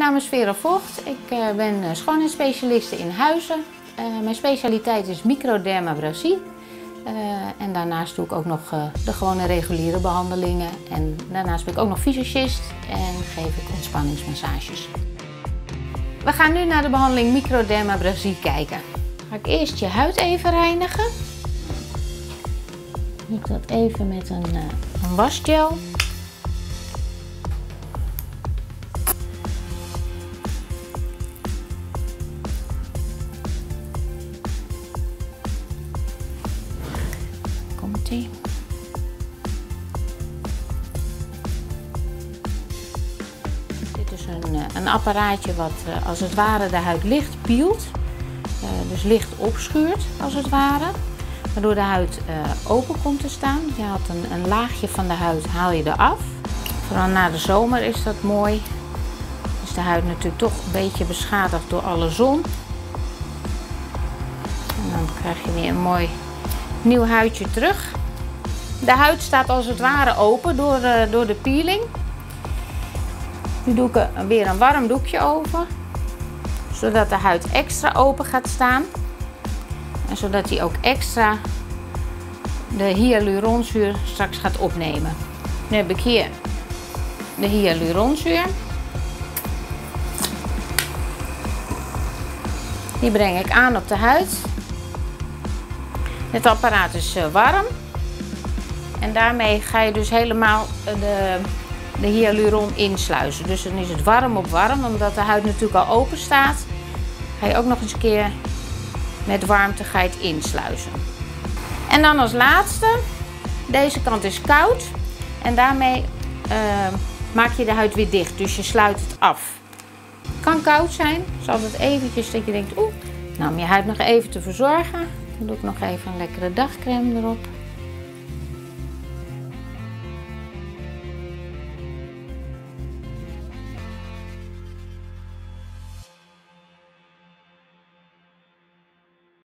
naam is Vera Vocht. Ik uh, ben schoonheidsspecialiste in huizen. Uh, mijn specialiteit is microdermabrasie. En daarnaast doe ik ook nog de gewone reguliere behandelingen. En daarnaast ben ik ook nog fysicist en geef ik ontspanningsmassages. We gaan nu naar de behandeling microdermabrasie kijken. Ga ik eerst je huid even reinigen. Doe ik dat even met een, een wasgel. Dit is een, een apparaatje wat als het ware de huid licht pielt. Dus licht opschuurt als het ware. Waardoor de huid open komt te staan. Je haalt een, een laagje van de huid haal je eraf. Vooral na de zomer is dat mooi. Is de huid natuurlijk toch een beetje beschadigd door alle zon. En dan krijg je weer een mooi nieuw huidje terug. De huid staat als het ware open door, uh, door de peeling. Nu doe ik er weer een warm doekje over. Zodat de huid extra open gaat staan. En zodat hij ook extra de hyaluronzuur straks gaat opnemen. Nu heb ik hier de hyaluronzuur. Die breng ik aan op de huid. Het apparaat is eh, warm. En daarmee ga je dus helemaal de, de hyaluron insluizen. Dus dan is het warm op warm, omdat de huid natuurlijk al open staat. Ga je ook nog eens een keer met warmte insluizen. En dan als laatste, deze kant is koud. En daarmee uh, maak je de huid weer dicht, dus je sluit het af. Het kan koud zijn, het is eventjes dat je denkt, oeh, nou om je huid nog even te verzorgen, dan doe ik nog even een lekkere dagcreme erop.